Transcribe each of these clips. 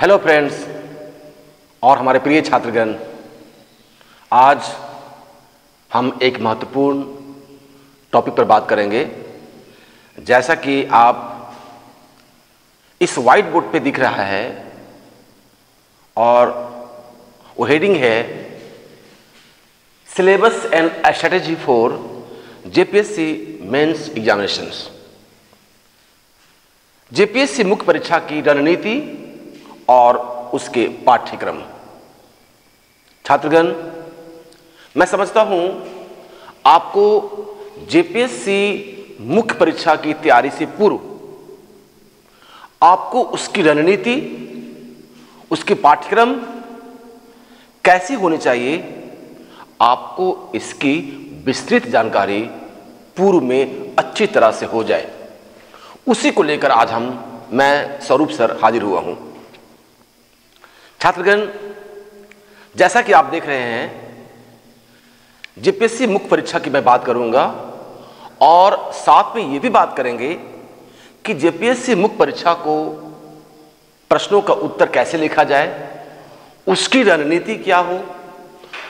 Hello friends और हमारे प्रिय छात्रगण, आज हम एक महत्वपूर्ण टॉपिक पर बात करेंगे। जैसा कि आप इस वाइट बोर्ड पे दिख रहा है और वो हेडिंग है syllabus and strategy for JPSC mains examinations JPSC मुख्य परीक्षा की रणनीति और उसके पाठ्यक्रम। छात्रगण, मैं समझता हूँ आपको जेपीएससी मुख्य परीक्षा की तैयारी से पूर्व आपको उसकी रणनीति, उसके पाठ्यक्रम कैसी होनी चाहिए, आपको इसकी विस्तृत जानकारी पूर्व में अच्छी तरह से हो जाए। उसी को लेकर आज हम, मैं स्वरूप सर हाजिर हुआ हूँ। छात्रगण, जैसा कि आप देख रहे हैं जेपीएससी मुख्य परीक्षा की मैं बात करूँगा, और साथ में यह भी बात करेंगे कि जेपीएससी मुख्य परीक्षा को प्रश्नों का उत्तर कैसे लिखा जाए, उसकी रणनीति क्या हो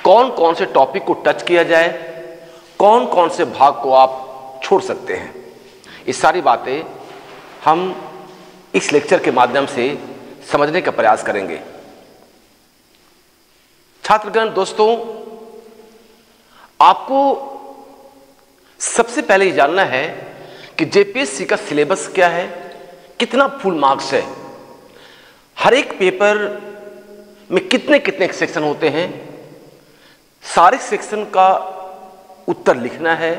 कौन कौन से टॉपिक को टच किया जाए कौन कौन से भाग को आप छोड़ सकते हैं। ये सारी बातें हम इस लेक्चर के माध्यम से समझने का प्रयास करेंगे। छात्रगण, दोस्तों, आपको सबसे पहले ये जानना है कि जेपीएससी का सिलेबस क्या है, कितना फुल मार्क्स है, हर एक पेपर में कितने कितने सेक्शन होते हैं, सारे सेक्शन का उत्तर लिखना है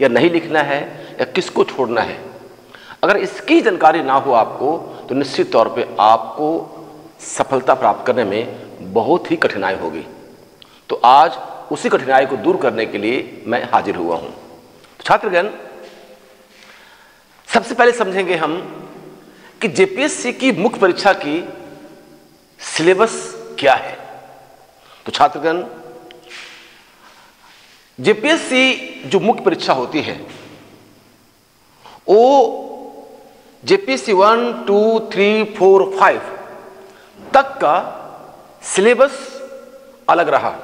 या नहीं लिखना है, या किसको छोड़ना है। अगर इसकी जानकारी ना हो आपको तो निश्चित तौर पे आपको सफलता प्राप्त करने में बहुत ही कठिनाई होगी। तो आज उसी कठिनाई को दूर करने के लिए मैं हाजिर हुआ हूँ। तो छात्रगण, सबसे पहले समझेंगे हम कि जेपीएससी की मुख्य परीक्षा की सिलेबस क्या है। तो छात्रगण जेपीएससी जो मुख्य परीक्षा होती है, वो JPSC one, two, three, four, five तक का सिलेबस अलग रहा।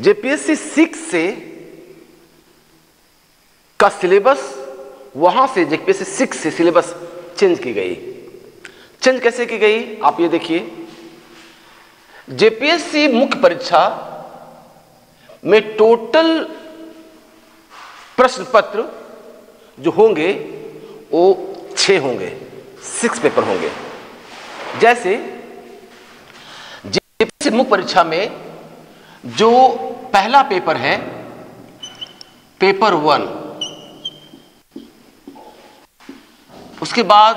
जेपीएससी सिक्स से का सिलेबस, वहाँ से जेपीएससी सिक्स से सिलेबस चेंज की गई। चेंज कैसे की गई? आप ये देखिए। जेपीएससी मुख्य परीक्षा में टोटल प्रश्न पत्र जो होंगे, वो छह होंगे, सिक्स पेपर होंगे। जैसे जेपीएससी मुख्य परीक्षा में जो पहला पेपर है, पेपर वन, उसके बाद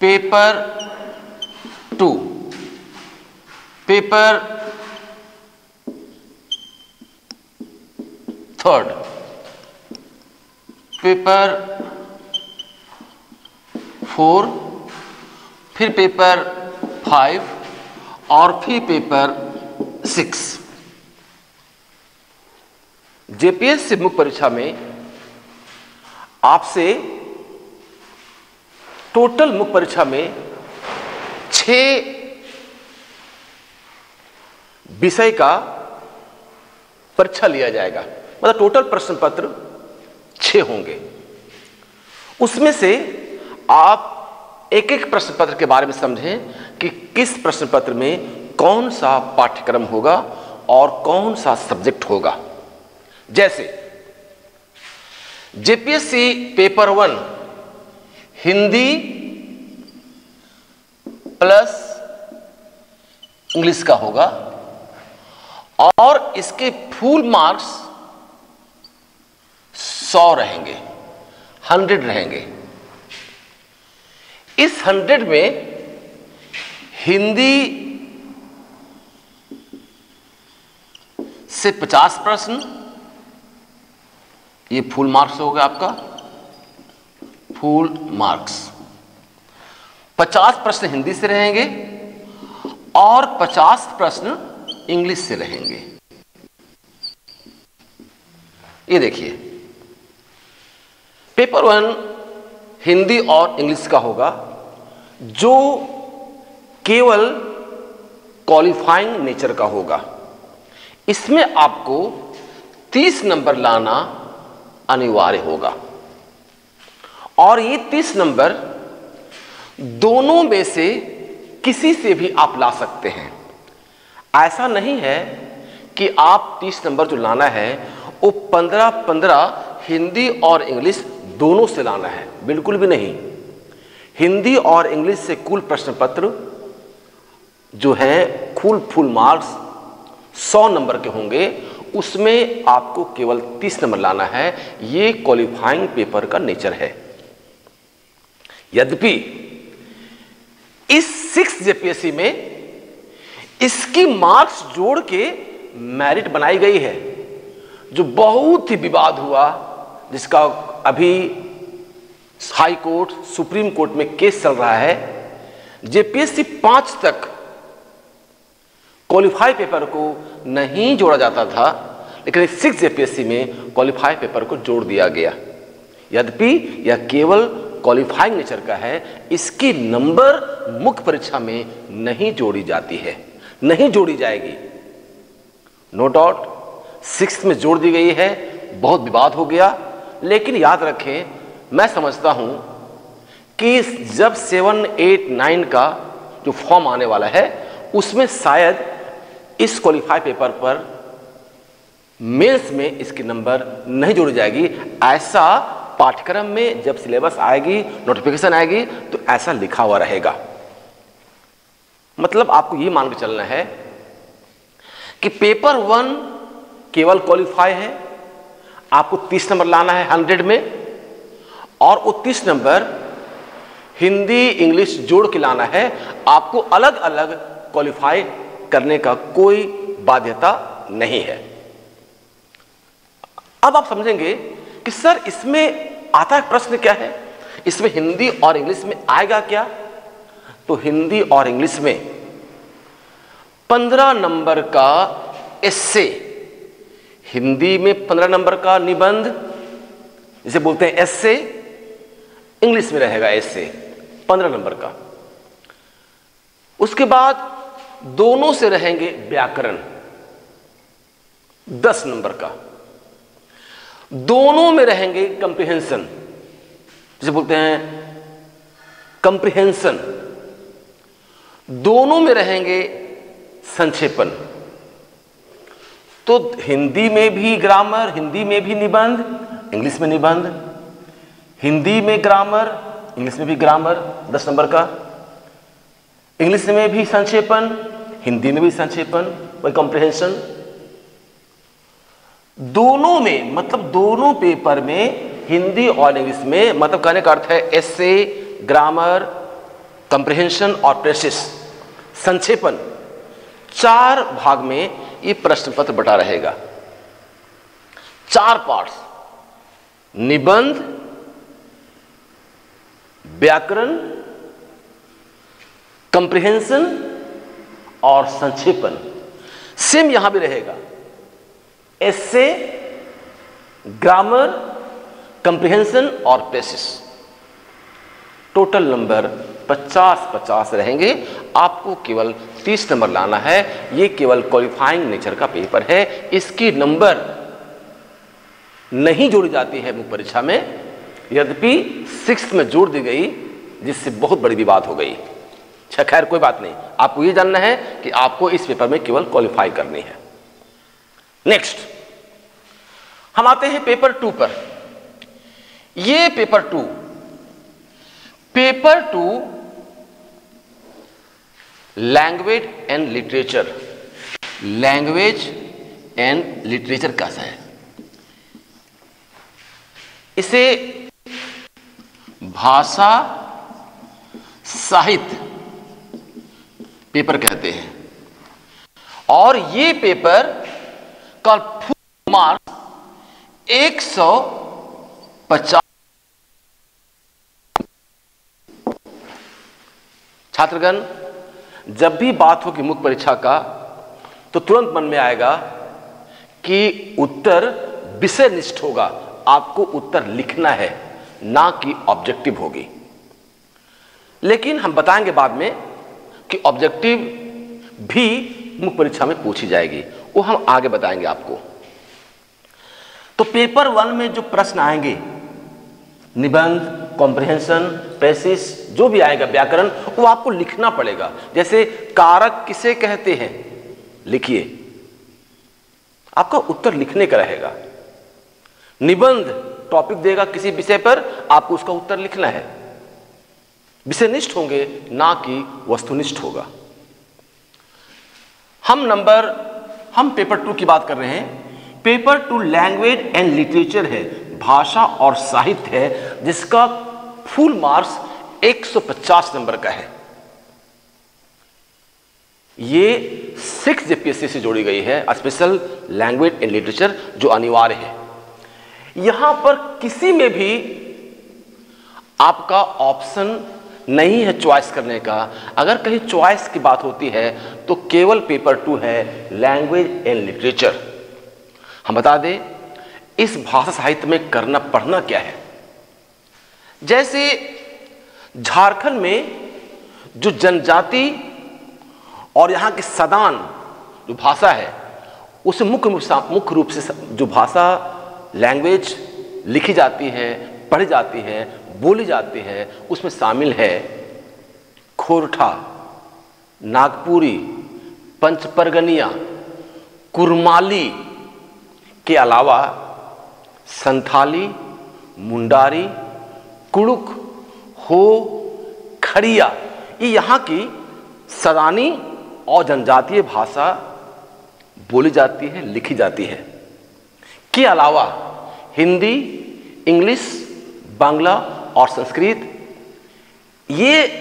paper two, paper third, paper four, फिर पेपर फाइव और फिर पेपर सिक्स जेपीएससी मुख्य परीक्षा में आपसे टोटल मुख्य परीक्षा में छ विषय का परीक्षा लिया जाएगा मतलब टोटल प्रश्न पत्र छह होंगे उसमें से आप एक एक प्रश्न पत्र के बारे में समझें कि किस प्रश्न पत्र में कौन सा पाठ्यक्रम होगा और कौन सा सब्जेक्ट होगा। जैसे, JPSC paper one, Hindi plus English का होगा और इसके फुल मार्क्स सौ रहेंगे, हंड्रेड रहेंगे। इस हंड्रेड में हिंदी से पचास प्रश्न, ये फुल मार्क्स होगा आपका, फुल मार्क्स। पचास प्रश्न हिंदी से रहेंगे और पचास प्रश्न इंग्लिश से रहेंगे। ये देखिए, पेपर वन हिंदी और इंग्लिश का होगा। जो केवल क्वालिफाइंग नेचर का होगा। इसमें आपको 30 नंबर लाना अनिवार्य होगा। और ये 30 नंबर दोनों में से किसी से भी आप ला सकते हैं। ऐसा नहीं है कि आप 30 नंबर जो लाना है, वो 15 15 हिंदी और इंग्लिश दोनों से लाना है। बिल्कुल भी नहीं। हिंदी और इंग्लिश से कुल प्रश्न पत्र जो है फुल फुल मार्क्स 100 नंबर के होंगे। उसमें आपको केवल 30 नंबर लाना है। ये क्वालिफाइंग पेपर का नेचर है। यद्यपि इस सिक्स जेपीएससी में इसकी मार्क्स जोड़ के मेरिट बनाई गई है, जो बहुत ही विवाद हुआ, जिसका अभी हाई कोर्ट, सुप्रीम कोर्ट में केस चल रहा है जेपीएससी पाँच तक क्वालिफाई पेपर को नहीं जोड़ा जाता था, लेकिन सिक्स जेपीएससी में क्वालिफाई पेपर को जोड़ दिया गया। यद्यपि यह केवल क्वालिफाइंग नेचर का है, इसकी नंबर मुख्य परीक्षा में नहीं जोड़ी जाती है, नहीं जोड़ी जाएगी। नो डाउट सिक्स में जोड़ दी गई है, बहुत विवाद हो गया, लेकिन याद रखें मैं समझता हूँ कि जब सेवन, एट, नाइन का जो फॉर्म आने वाला है, उसमें शायद इस क्वालिफाई पेपर पर मेंस में इसकी नंबर नहीं जोड़ी जाएगी। ऐसा पाठ्यक्रम में जब सिलेबस आएगी नोटिफिकेशन आएगी तो ऐसा लिखा हुआ रहेगा। मतलब आपको ये मान के चलना है कि पेपर वन केवल क्वालिफाई है, आपको तीस नंबर लाना है हंड्रेड में और वो तीस नंबर, हिंदी इंग्लिश जोड़ के लाना है। आपको अलग अलग क्वालिफाई करने का कोई बाध्यता नहीं है। अब आप समझेंगे कि सर, इसमें आता है प्रश्न क्या है? इसमें हिंदी और इंग्लिश में आएगा क्या? तो हिंदी और इंग्लिश में। पंद्रह नंबर का एस्से हिंदी में पंद्रह नंबर का निबंध, जिसे बोलते हैं एस्से इंग्लिश में रहेगा ऐसे, पंद्रह नंबर का। उसके बाद दोनों से रहेंगे व्याकरण, दस नंबर का। दोनों में रहेंगे कंप्रिहेंशन जिसे बोलते हैं कंप्रिहेंशन दोनों में रहेंगे संक्षेपण। तो हिंदी में भी ग्रामर हिंदी में भी निबंध, इंग्लिश में निबंध हिंदी में ग्रामर, इंग्लिश में भी ग्रामर, दस नंबर का। इंग्लिश में भी संक्षेपण, हिंदी में भी संक्षेपण वही कॉम्प्रिहेंशन दोनों में मतलब दोनों पेपर में, हिंदी और इंग्लिश में मतलब कहने का अर्थ है एसे ग्रामर कंप्रिहेंशन और प्रेसिस संक्षेपण, चार भाग में ये प्रश्न पत्र बटा रहेगा। चार पार्ट्स निबंध व्याकरण कंप्रिहेंशन और संक्षेपण। सेम यहाँ भी रहेगा। एसे ग्रामर कंप्रिहेंशन और पेसिस टोटल नंबर 50 50 रहेंगे। आपको केवल 30 नंबर लाना है। ये केवल क्वालिफाइंग नेचर का पेपर है। इसकी नंबर नहीं जोड़ी जाती है मुख्य परीक्षा में। यद्यपि सिक्स में जोड़ दी गई, जिससे बहुत बड़ी विवाद हो गई। अच्छा खैर, कोई बात नहीं। आपको ये जानना है कि आपको इस पेपर में केवल क्वालिफाई करनी है। नेक्स्ट हम आते हैं पेपर टू पर। ये paper two paper two language and literature language and literature कैसा है? इसे भाषा साहित्य, पेपर कहते हैं। और ये पेपर का फुल मार्क्स एक सौ पचास छात्रगण, जब भी बात हो कि मुख्य परीक्षा का तो तुरंत मन में आएगा कि उत्तर विषय निष्ठ होगा। आपको उत्तर लिखना है। ना कि ऑब्जेक्टिव होगी। लेकिन हम बताएँगे बाद में कि ऑब्जेक्टिव भी मुख्य परीक्षा में पूछी जाएगी। वो हम आगे बताएँगे आपको। तो पेपर वन में जो प्रश्न आएँगे, निबंध कॉम्प्रिहेंशन पैसिस जो भी आएगा, व्याकरण, वो आपको लिखना पड़ेगा। जैसे कारक किसे कहते हैं? लिखिए। आपका उत्तर लिखने का रहेगा। निबंध टॉपिक देगा किसी विषय पर, आपको उसका उत्तर लिखना है। विषयनिष्ठ होंगे, ना कि वस्तुनिष्ठ होगा। हम नंबर, हम पेपर टू की बात कर रहे हैं। Paper two language and literature है, भाषा और साहित्य है, जिसका फुल मार्क्स 150 नंबर का है। ये सिक्स जेपीएससी से जोड़ी गई है स्पेशल लैंग्वेज एंड लिटरेचर जो अनिवार्य है। यहाँ पर किसी में भी आपका ऑप्शन नहीं है चॉइस करने का। अगर कहीं चॉइस की बात होती है तो केवल पेपर टू है, लैंग्वेज एंड लिटरेचर। हम बता दें, इस भाषा साहित्य में करना, पढ़ना क्या है? जैसे झारखंड में जो जनजाति और यहाँ की सदान जो भाषा है, उसे मुख्य मुख्य रूप से, जो भाषा लैंग्वेज लिखी जाती है, पढ़ी जाती है, बोली जाती है, उसमें शामिल है खोरठा, नागपुरी, पंचपरगनिया, कुरमाली के अलावा संथाली, मुंडारी कुड़ुक हो, खड़िया, ये यहाँ की सदानी और जनजातीय भाषा बोली जाती है, लिखी जाती है। के अलावा हिंदी, इंग्लिश, बांग्ला और संस्कृत, ये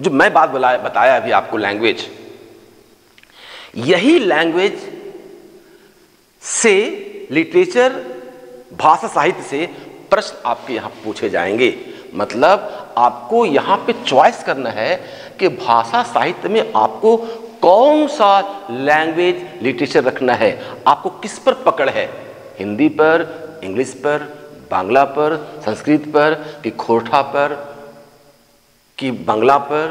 जो मैं बात बताया अभी आपको लैंग्वेज यही लैंग्वेज से लिटरेचर भाषा साहित्य से प्रश्न आपके यहाँ पूछे जाएँगे। मतलब आपको यहाँ पे चॉइस करना है कि भाषा साहित्य में आपको कौन सा लैंग्वेज लिटरेचर रखना है, आपको किस पर पकड़ है। हिंदी पर, इंग्लिश पर, बांग्ला पर, संस्कृत पर, कि खोरठा पर, कि बांग्ला पर,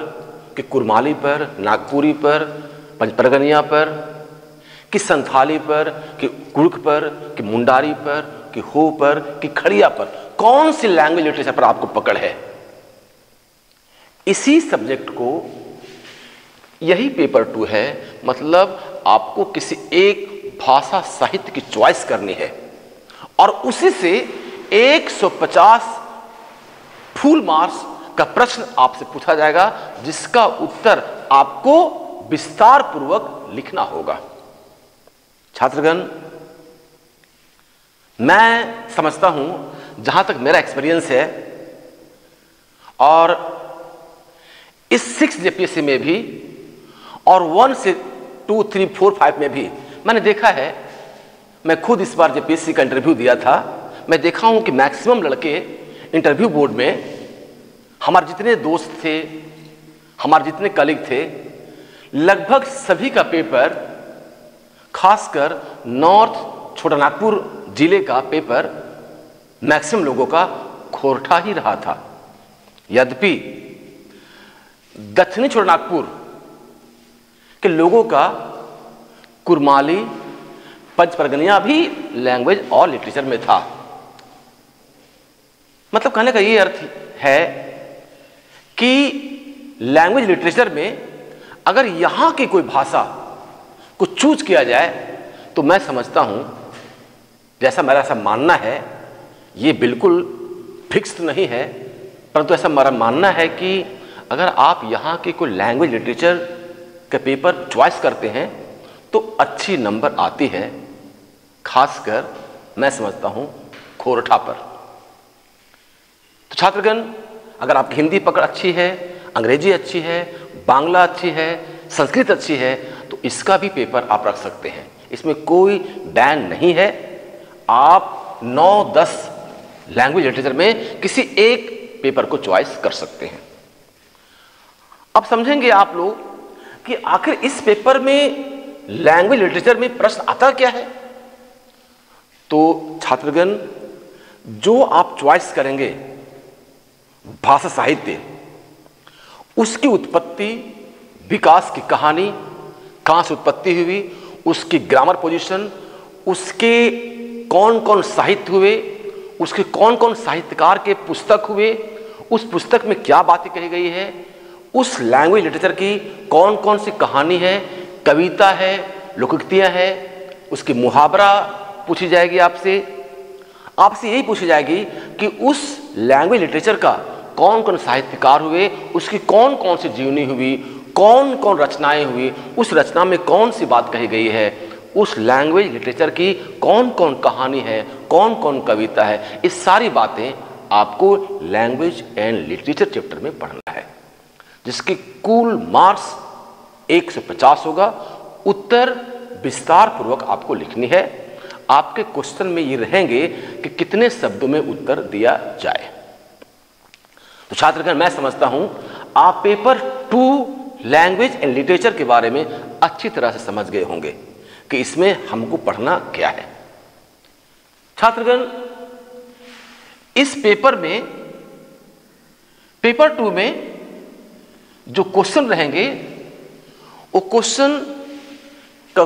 कि कुरमाली पर, नागपुरी पर, पंचपरगनिया पर, कि संथाली पर, कि कुर्क पर, कि मुंडारी पर, कि हो पर, कि खड़िया पर। कौन सी लैंग्वेज लिटरेचर पर आपको पकड़ है? इसी सब्जेक्ट को, यही पेपर टू है मतलब आपको किसी एक भाषा साहित्य की चॉइस करनी है। और उसी से 150 फूल मार्क्स का प्रश्न आपसे पूछा जाएगा, जिसका उत्तर आपको विस्तार पूर्वक लिखना होगा। छात्रगण, मैं समझता हूँ, जहाँ तक मेरा एक्सपीरियंस है, और इस सिक्स जेपीएससी में भी, और वन से टू थ्री फोर फाइव में भी मैंने देखा है, मैं खुद इस बार जब जेपीएससी का इंटरव्यू दिया था, मैं देखा हूँ कि मैक्सिमम लड़के इंटरव्यू बोर्ड में हमारे जितने दोस्त थे, हमारे जितने कलीग थे, लगभग सभी का पेपर खासकर नॉर्थ छोटानागपुर ज़िले का पेपर मैक्सिमम लोगों का खोरठा ही रहा था। यद्यपि दक्षिणी छोटानागपुर के लोगों का कुरमाली, पंचपरगनिया भी लैंग्वेज और लिटरेचर में था। मतलब कहने का ये अर्थ है कि लैंग्वेज लिटरेचर में अगर यहाँ की कोई भाषा को चूज़ किया जाए तो मैं समझता हूँ, जैसा मेरा ऐसा मानना है, ये बिल्कुल फिक्स नहीं है, परंतु ऐसा मेरा मानना है कि अगर आप यहाँ की कोई लैंग्वेज लिटरेचर के पेपर चॉइस करते हैं तो अच्छी नंबर आती है, खासकर मैं समझता हूँ खोरठा पर। तो छात्रगण, अगर आपकी हिंदी पकड़ अच्छी है, अंग्रेज़ी अच्छी है, बांग्ला अच्छी है, संस्कृत अच्छी है तो इसका भी पेपर आप रख सकते हैं। इसमें कोई बैन नहीं है। आप 9-10 लैंग्वेज लिटरेचर में किसी एक पेपर को चॉइस कर सकते हैं। अब समझेंगे आप लोग कि आखिर इस पेपर में लैंग्वेज लिटरेचर में प्रश्न आता क्या है? तो छात्रगण, जो आप चॉइस करेंगे, भाषा साहित्य, उसकी उत्पत्ति, विकास की कहानी, कहाँ से उत्पत्ति हुई, उसकी ग्रामर पोजीशन उसके कौन कौन साहित्य हुए, उसके कौन कौन साहित्यकार के पुस्तक हुए, उस पुस्तक में क्या बातें कही गई है, उस लैंग्वेज लिटरेचर की कौन कौन सी कहानी है कविता है लोकोक्तियाँ है, उसकी मुहावरा पूछी जाएगी आपसे। आपसे यही पूछी जाएगी कि उस लैंग्वेज लिटरेचर का कौन कौन साहित्यकार हुए, उसकी कौन कौन सी जीवनी हुई कौन कौन रचनाएँ हुई, उस रचना में कौन सी बात कही गई है, उस लैंग्वेज लिटरेचर की कौन कौन कहानी है कौन कौन कविता है इस सारी बातें आपको लैंग्वेज एंड लिटरेचर चैप्टर में पढ़ना है, जिसकी कुल मार्क्स 150 होगा। उत्तर विस्तार पूर्वक आपको लिखनी है। आपके क्वेश्चन में ये रहेंगे कि कितने शब्दों में उत्तर दिया जाए। तो छात्रगण, मैं समझता हूँ, आप paper two language and literature के बारे में अच्छी तरह से समझ गए होंगे कि इसमें हमको पढ़ना क्या है। छात्रगण, इस पेपर में पेपर टू में जो क्वेश्चन रहेंगे वो क्वेश्चन का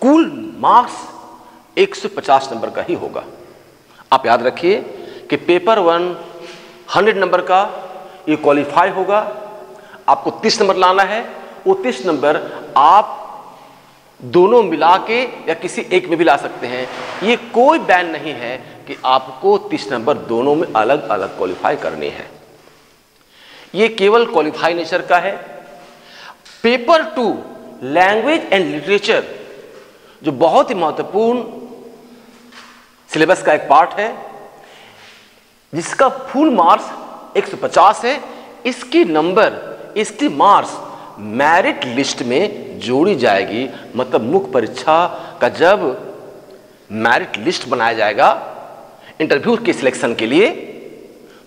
कुल मार्क्स 150 नंबर का ही होगा। आप याद रखिए कि पेपर वन 100 नंबर का ये क्वालिफाई होगा। आपको 30 नंबर लाना है। वो 30 नंबर आप दोनों मिला के या किसी एक में भी ला सकते हैं। ये कोई बैन नहीं है कि आपको 30 नंबर दोनों में अलग अलग क्वालिफाई करनी है। ये केवल क्वालिफाई नेचर का है। Paper two language and literature जो बहुत ही महत्वपूर्ण सिलेबस का एक पार्ट है, जिसका फुल मार्क्स 150 है। इसकी नंबर इसकी मार्क्स मेरिट लिस्ट में जोड़ी जाएगी। मतलब मुख्य परीक्षा का जब मेरिट लिस्ट बनाया जाएगा इंटरव्यू के सिलेक्शन के लिए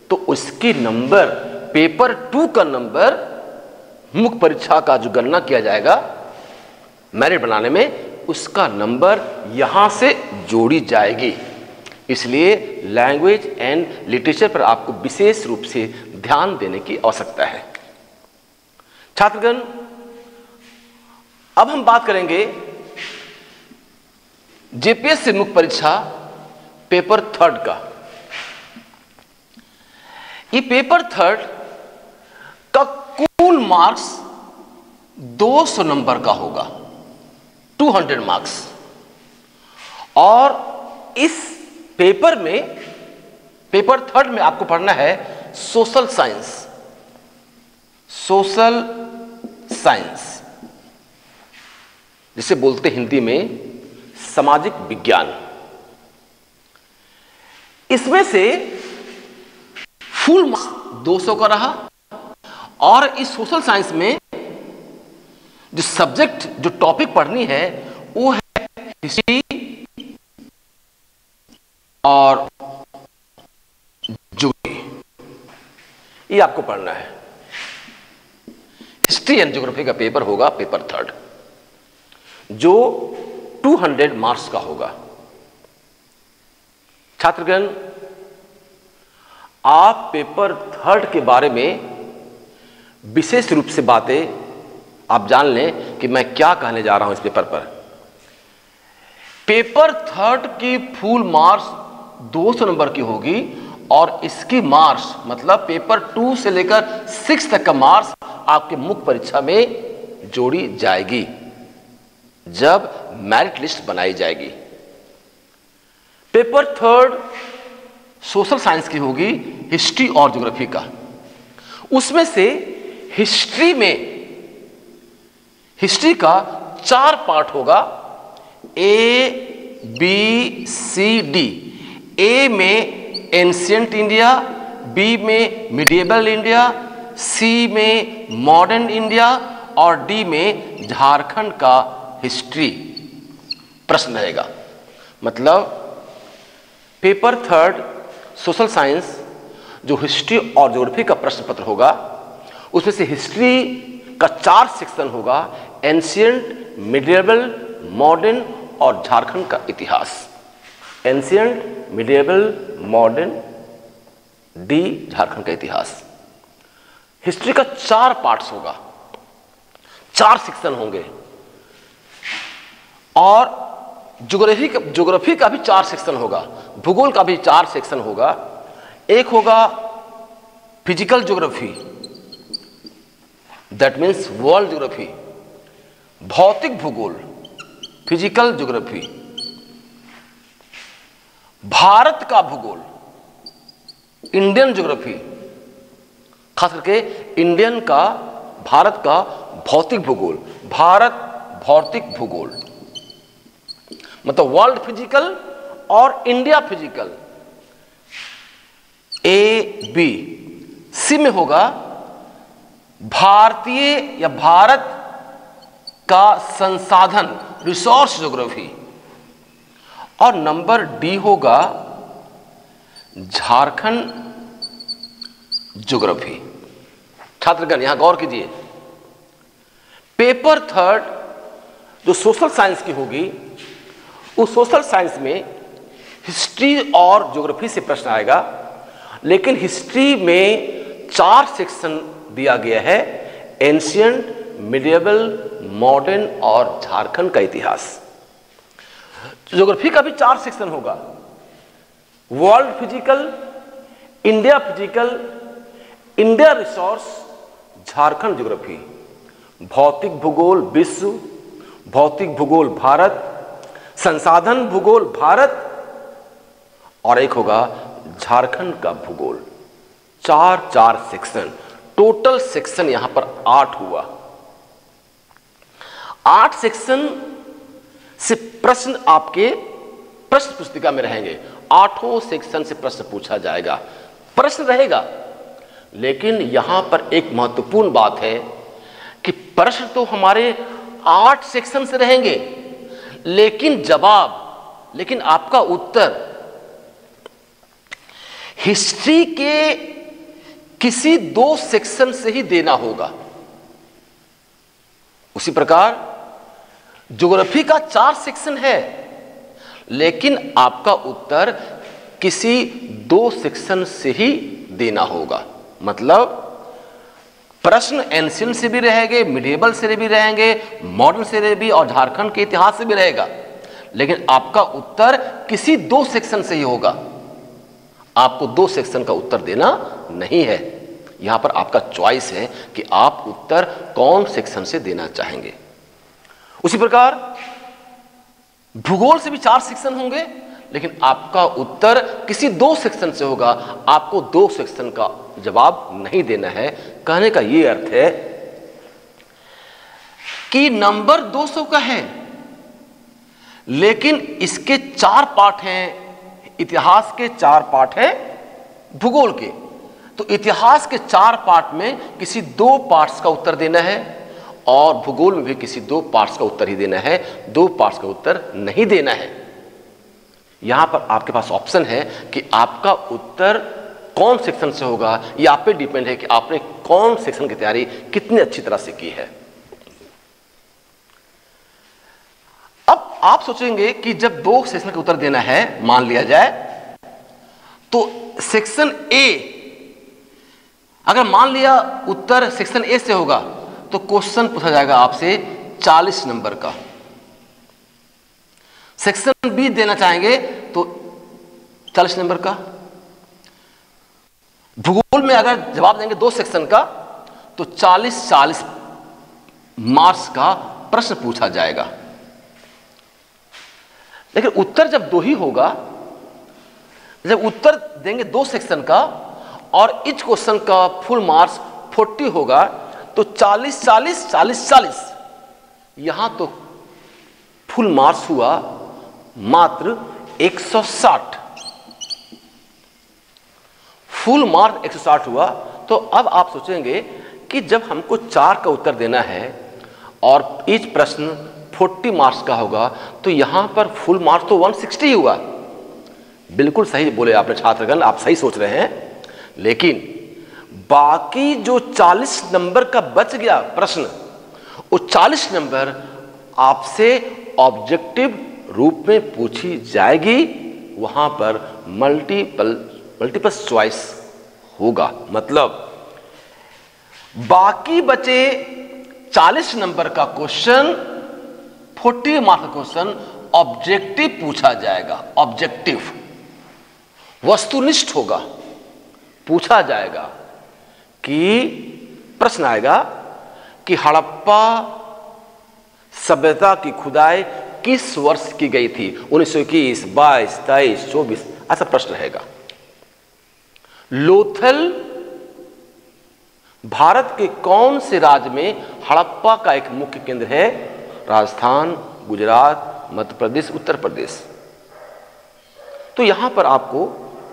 तो उसकी नंबर पेपर टू का नंबर मुख्य परीक्षा का जो गणना किया जाएगा मेरिट बनाने में उसका नंबर यहाँ से जोड़ी जाएगी। इसलिए लैंग्वेज एंड लिटरेचर पर आपको विशेष रूप से ध्यान देने की आवश्यकता है। छात्रगण, अब हम बात करेंगे जेपीएससी मुख्य परीक्षा पेपर थर्ड का। ये पेपर थर्ड कुल मार्क्स 200 नंबर का होगा 200 मार्क्स। और इस पेपर में, पेपर थर्ड में आपको पढ़ना है सोशल साइंस। सोशल साइंस, जिसे बोलते हिंदी में सामाजिक विज्ञान। इसमें से फुल मार्क्स 200 का रहा और इस सोशल साइंस में जो सब्जेक्ट जो टॉपिक पढ़नी है, वो है हिस्ट्री और ज्योग्राफी ये आपको पढ़ना है। हिस्ट्री एंड ज्योग्राफी का पेपर होगा पेपर थर्ड जो 200 मार्क्स का होगा। छात्रगण, आप पेपर थर्ड के बारे में विशेष रूप से बातें आप जान लें कि मैं क्या कहने जा रहा हूँ इस पेपर पर। पेपर थर्ड की फुल मार्क्स 200 नंबर की होगी और इसकी मार्क्स मतलब पेपर टू से लेकर सिक्स तक का मार्क्स आपके मुख्य परीक्षा में जोड़ी जाएगी, जब मेरिट लिस्ट बनाई जाएगी। पेपर थर्ड सोशल साइंस की होगी हिस्ट्री और ज्योग्राफी का। उसमें से हिस्ट्री में, हिस्ट्री का चार पार्ट होगा ए बी सी डी ए में एंशियंट इंडिया बी में मिडिएबल इंडिया सी में मॉडर्न इंडिया और डी में झारखंड का हिस्ट्री प्रश्न रहेगा। मतलब पेपर थर्ड सोशल साइंस जो हिस्ट्री और ज्योग्राफी का प्रश्न पत्र होगा उसमें से हिस्ट्री का चार सेक्शन होगा एंशियंट मिडिएबल मॉडर्न और झारखंड का इतिहास। Ancient medieval, modern, D, Jharkhand का इतिहास। हिस्ट्री का चार पार्ट्स होगा। चार सेक्शन होंगे। और ज्योग्राफी का ज्योग्राफी का भी चार सेक्शन होगा। भूगोल का भी चार सेक्शन होगा। एक होगा physical geography. That means world geography भौतिक भूगोल फ़िज़िकल ज्योग्राफी भारत का भूगोल इंडियन ज्योग्राफी खास करके इंडियन का, भारत का भौतिक भूगोल, भारत भौतिक भूगोल। मतलब वर्ल्ड फ़िज़िकल और India physical A B C में होगा भारतीय या भारत का संसाधन रिसोर्स ज्योग्राफी और नंबर डी होगा झारखंड ज्योग्राफी छात्रगण, यहाँ गौर कीजिए। पेपर थर्ड जो सोशल साइंस की होगी, उस सोशल साइंस में हिस्ट्री और ज्योग्राफी से प्रश्न आएगा, लेकिन हिस्ट्री में चार सेक्शन दिया गया है एंशियंट मिडियबल मॉडर्न और झारखंड का इतिहास। ज्योग्राफी का भी चार सेक्शन होगा world physical India physical India resource Jharkhand geography भौतिक भूगोल विश्व, भौतिक भूगोल भारत, संसाधन भूगोल भारत, और एक होगा झारखंड का भूगोल। चार चार सेक्शन टोटल सेक्शन यहाँ पर आठ हुआ। आठ सेक्शन से प्रश्न आपके प्रश्न पुस्तिका में रहेंगे। आठों सेक्शन से प्रश्न पूछा जाएगा। प्रश्न रहेगा, लेकिन यहाँ पर एक महत्वपूर्ण बात है कि प्रश्न तो हमारे आठ सेक्शन से रहेंगे, लेकिन जवाब, लेकिन आपका उत्तर, हिस्ट्री के किसी दो सेक्शन से ही देना होगा। उसी प्रकार, ज्योग्राफी का चार सेक्शन है, लेकिन आपका उत्तर किसी दो सेक्शन से ही देना होगा। मतलब प्रश्न एंशियन से भी रहेंगे मिडिएबल से भी रहेंगे, मॉडर्न से भी, और झारखंड के इतिहास से भी रहेगा। लेकिन आपका उत्तर किसी दो सेक्शन से ही होगा। आपको दो सेक्शन का उत्तर देना नहीं है। यहाँ पर आपका चॉइस है कि आप उत्तर कौन सेक्शन से देना चाहेंगे। उसी प्रकार, भूगोल से भी चार सेक्शन होंगे, लेकिन आपका उत्तर किसी दो सेक्शन से होगा। आपको दो सेक्शन का जवाब नहीं देना है। कहने का यह अर्थ है कि नंबर 200 का है, लेकिन इसके चार पार्ट हैं, इतिहास के चार पार्ट हैं, भूगोल के। तो इतिहास के चार पार्ट में किसी दो पार्ट्स का उत्तर देना है और भूगोल में भी किसी दो पार्ट्स का उत्तर ही देना है, दो पार्ट्स का उत्तर नहीं देना है। यहाँ पर आपके पास ऑप्शन है कि आपका उत्तर कौन सेक्शन से होगा, ये आप पे डिपेंड है कि आपने कौन सेक्शन की तैयारी कितनी अच्छी तरह से की है। अब आप सोचेंगे कि जब दो सेक्शन का उत्तर देना है, मान लिया जाए तो सेक्शन ए अगर मान लिया उत्तर सेक्शन ए से होगा तो क्वेश्चन पूछा जाएगा आपसे 40 नंबर का। सेक्शन बी देना चाहेंगे तो 40 नंबर का। भूगोल में अगर जवाब देंगे दो सेक्शन का तो 40 40 मार्क्स का प्रश्न पूछा जाएगा। लेकिन उत्तर जब दो ही होगा, जब उत्तर देंगे दो सेक्शन का और इच क्वेश्चन का फुल मार्क्स 40 होगा तो 40 40 40 40 यहाँ तो फुल मार्क्स हुआ मात्र 160 फुल मार्क 160 हुआ तो अब आप सोचेंगे कि जब हमको चार का उत्तर देना है और इच प्रश्न 40 मार्क्स का होगा तो यहाँ पर फुल मार्क्स तो 160 हुआ। बिल्कुल सही बोले आपने, छात्रगण, आप सही सोच रहे हैं। लेकिन बाकी जो 40 नंबर का बच गया प्रश्न वो 40 नंबर आपसे ऑब्जेक्टिव रूप में पूछी जाएगी, वहाँ पर मल्टीपल मल्टीपल चॉइस होगा। मतलब बाकी बचे 40 नंबर का क्वेश्चन 40 मार्क्स का क्वेश्चन ऑब्जेक्टिव पूछा जाएगा। ऑब्जेक्टिव वस्तुनिष्ठ होगा। पूछा जाएगा कि, प्रश्न आएगा कि हड़प्पा सभ्यता की खुदाई किस वर्ष की गई थी? उन्नीस सौ इक्कीस, बाईस, तेईस, चौबीस, ऐसा प्रश्न रहेगा। लोथल भारत के कौन से राज्य में हड़प्पा का एक मुख्य केंद्र है? राजस्थान, गुजरात, मध्य प्रदेश, उत्तर प्रदेश। तो यहाँ पर आपको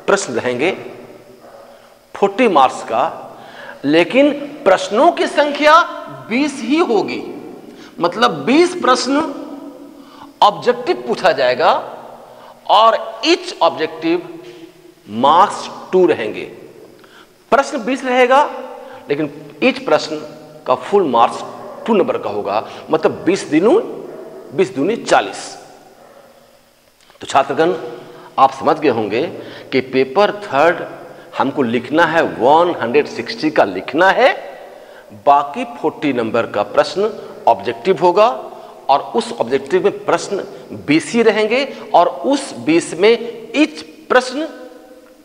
प्रश्न रहेंगे 40 मार्क्स का, लेकिन प्रश्नों की संख्या 20 ही होगी। मतलब 20 प्रश्न ऑब्जेक्टिव पूछा जाएगा और इच ऑब्जेक्टिव मार्क्स टू रहेंगे। प्रश्न 20 रहेगा, लेकिन इच प्रश्न का फुल मार्क्स टू नंबर का होगा। मतलब 20 दिनों 20 दूनी 40 तो छात्रगण, आप समझ गए होंगे कि पेपर थर्ड हमको लिखना है 160 का लिखना है। बाकी 40 नंबर का प्रश्न ऑब्जेक्टिव होगा और उस ऑब्जेक्टिव में प्रश्न 20 ही रहेंगे और उस 20 में इच प्रश्न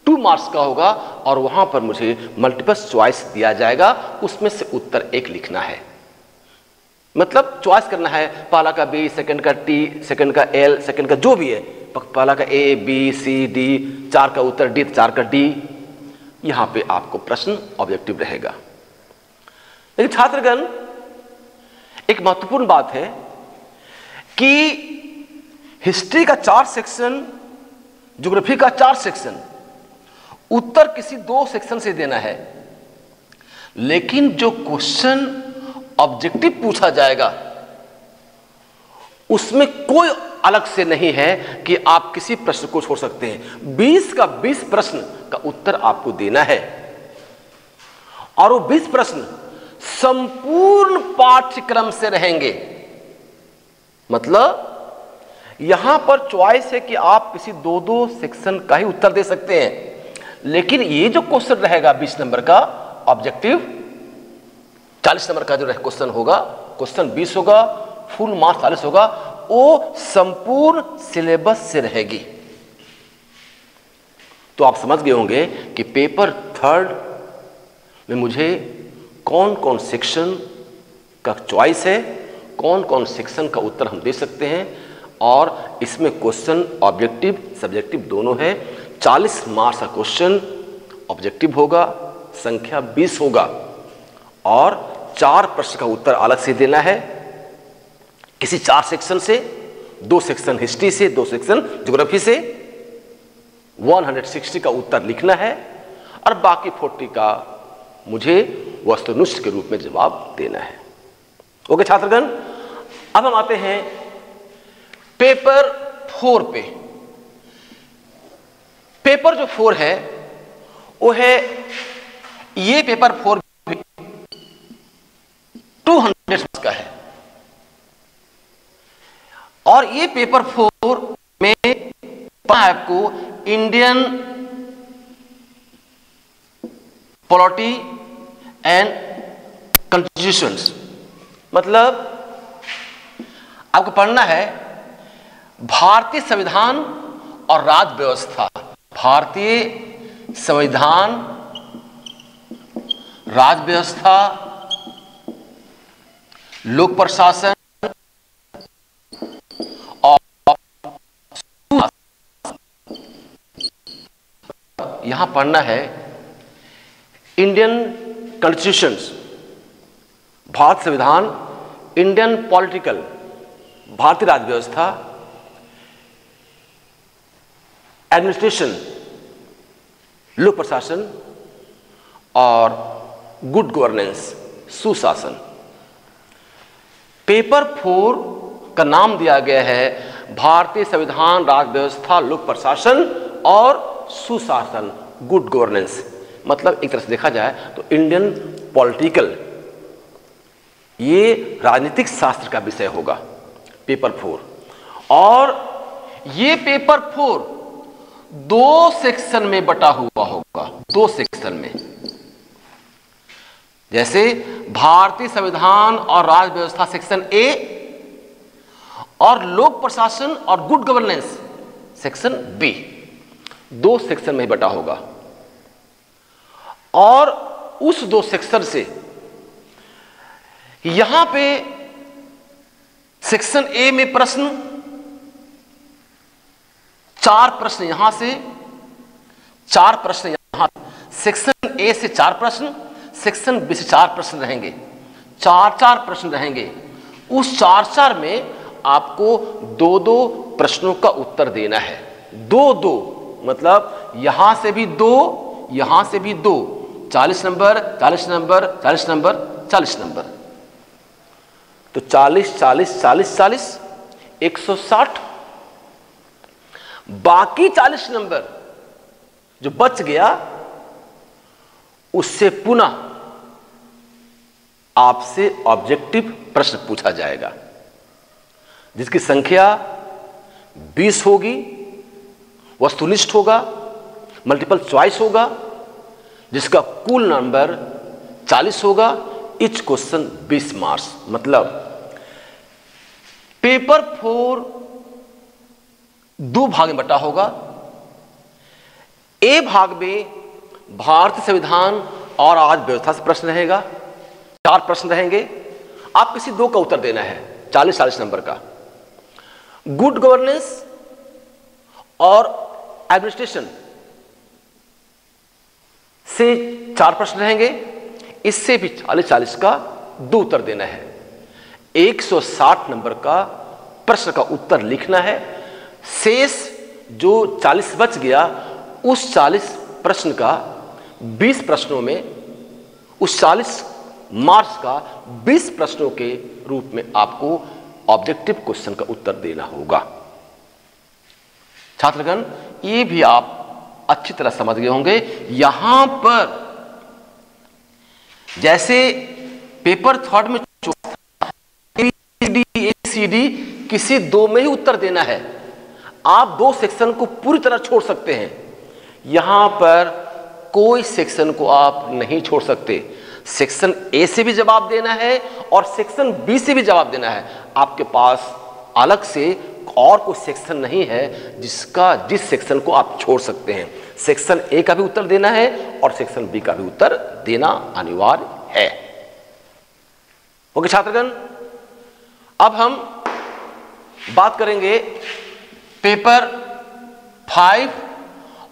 टू मार्क्स का होगा और वहाँ पर मुझे मल्टीपल चॉइस दिया जाएगा, उसमें से उत्तर एक लिखना है। मतलब चॉइस करना है पहला का बी सेकंड का टी सेकंड का एल सेकंड का जो भी है पहला का ए बी सी डी चार का उत्तर डी चार का डी यहाँ पे आपको प्रश्न ऑब्जेक्टिव रहेगा। लेकिन छात्रगण, एक महत्वपूर्ण बात है कि हिस्ट्री का चार सेक्शन ज्योग्राफी का चार सेक्शन उत्तर किसी दो सेक्शन से देना है। लेकिन जो क्वेश्चन ऑब्जेक्टिव पूछा जाएगा, उसमें कोई अलग से नहीं है कि आप किसी प्रश्न को छोड़ सकते हैं। 20 का 20 प्रश्न का उत्तर आपको देना है। और वो 20 प्रश्न संपूर्ण पाठ्यक्रम से रहेंगे। मतलब यहाँ पर चॉइस है कि आप किसी दो दो सेक्शन का ही उत्तर दे सकते हैं। लेकिन ये जो क्वेश्चन रहेगा 20 नंबर का ऑब्जेक्टिव 40 नंबर का जो क्वेश्चन होगा क्वेश्चन 20 होगा फुल मार्क्स चालीस होगा वो संपूर्ण सिलेबस से रहेगी। तो आप समझ गए होंगे कि पेपर थर्ड में मुझे कौन कौन सेक्शन का चॉइस है कौन कौन सेक्शन का उत्तर हम दे सकते हैं, और इसमें क्वेश्चन ऑब्जेक्टिव सब्जेक्टिव दोनों है। 40 मार्क्स का क्वेश्चन ऑब्जेक्टिव होगा, संख्या 20 होगा, और चार प्रश्न का उत्तर अलग से देना है। किसी चार सेक्शन से, दो सेक्शन हिस्ट्री से, दो सेक्शन ज्योग्राफी से 160 का उत्तर लिखना है और बाकी 40 का मुझे वस्तुनिष्ठ के रूप में जवाब देना है। ओके छात्रगण, अब हम आते हैं पेपर फोर पे। पेपर जो फोर है, वो है ये पेपर फोर टू हंड्रेड का है और ये पेपर फोर में आपको इंडियन पॉलिटी एंड कॉन्स्टिट्यूशन मतलब आपको पढ़ना है, भारतीय संविधान और राज व्यवस्था। भारतीय संविधान, राज व्यवस्था लोक प्रशासन यहाँ पढ़ना है इंडियन कॉन्स्टिट्यूशन भारत संविधान इंडियन पॉलिटिकल भारतीय राज्य व्यवस्था एडमिनिस्ट्रेशन लोक प्रशासन और गुड गवर्नेंस सुशासन। पेपर फोर का नाम दिया गया है, भारतीय संविधान राज्य व्यवस्था, लोक प्रशासन और सुशासन। गुड गवर्नेंस मतलब एक तरह से देखा जाए तो इंडियन पॉलिटिकल ये राजनीतिक शास्त्र का विषय होगा पेपर फोर और ये पेपर फोर दो सेक्शन में बटा हुआ होगा, दो सेक्शन में। जैसे भारतीय संविधान और राज व्यवस्था सेक्शन ए और लोक प्रशासन और गुड गवर्नेंस सेक्शन बी दो सेक्शन में बटा होगा। और उस दो सेक्शन से। यहाँ पे सेक्शन ए में प्रश्न, चार प्रश्न यहाँ से, चार प्रश्न यहाँ। सेक्शन ए से चार प्रश्न, सेक्शन बी से चार प्रश्न रहेंगे। चार चार प्रश्न रहेंगे। उस चार चार में आपको दो दो प्रश्नों का उत्तर देना है। दो दो मतलब यहाँ से भी दो, यहाँ से भी दो। चालीस नंबर चालीस नंबर चालीस नंबर चालीस नंबर। तो चालीस चालीस चालीस चालीस, एक सौ साठ। बाकी चालीस नंबर जो बच गया, उससे पुनः आपसे ऑब्जेक्टिव प्रश्न पूछा जाएगा, जिसकी संख्या 20 होगी, वस्तुनिष्ठ होगा मल्टीपल चॉइस होगा जिसका कुल नंबर 40 होगा इच क्वेश्चन 20 मार्क्स मतलब पेपर फोर दो भाग में बटा होगा। ए भाग में भारतीय संविधान और आज व्यवस्था से प्रश्न रहेगा, चार प्रश्न रहेंगे। आप किसी दो का उत्तर देना है, चालीस चालीस नंबर का। गुड गवर्नेंस और एडमिनिस्ट्रेशन से चार प्रश्न रहेंगे। इससे भी चालीस चालीस का दो उत्तर देना है। 160 नंबर का प्रश्न का उत्तर लिखना है। शेष जो 40 बच गया, उस 40 प्रश्न का 20 प्रश्नों में, उस 40 मार्क्स का 20 प्रश्नों के रूप में आपको ऑब्जेक्टिव क्वेश्चन का उत्तर देना होगा। छात्रगण, ये भी आप अच्छी तरह समझ गए होंगे। यहाँ पर जैसे पेपर थर्ड में सी डी किसी दो में ही उत्तर देना है। आप दो सेक्शन को पूरी तरह छोड़ सकते हैं। यहाँ पर कोई सेक्शन को आप नहीं छोड़ सकते। सेक्शन ए से भी जवाब देना है और सेक्शन बी से भी जवाब देना है। आपके पास अलग से और कोई सेक्शन नहीं है जिसका, जिस सेक्शन को आप छोड़ सकते हैं। सेक्शन ए का भी उत्तर देना है और सेक्शन बी का भी उत्तर देना अनिवार्य है। ओके छात्रगण, अब हम बात करेंगे पेपर फाइव